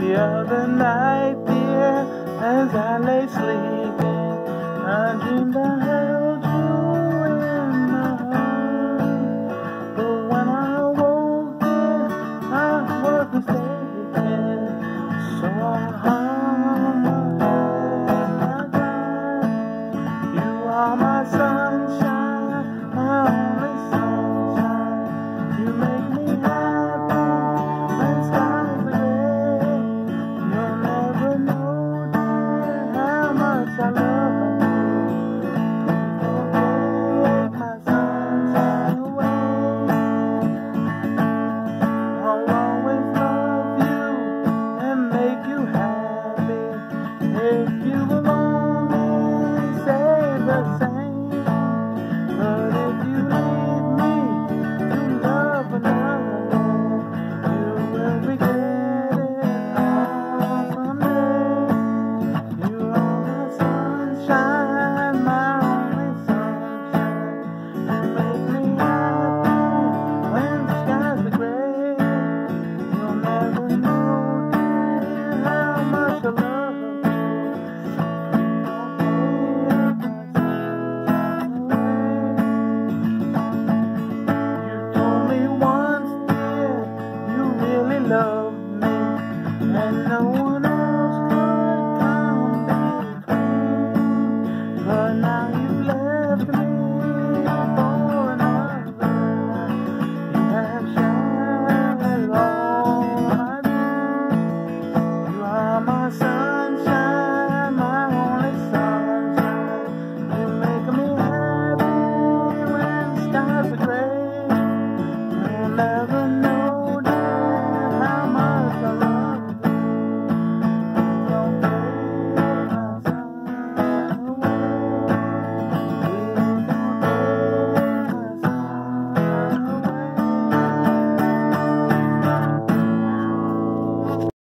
the other night, dear, as I lay sleeping, I dreamed I held you in my arms. But when I woke, dear, I was mistaken, so I. some Only love. Me and no one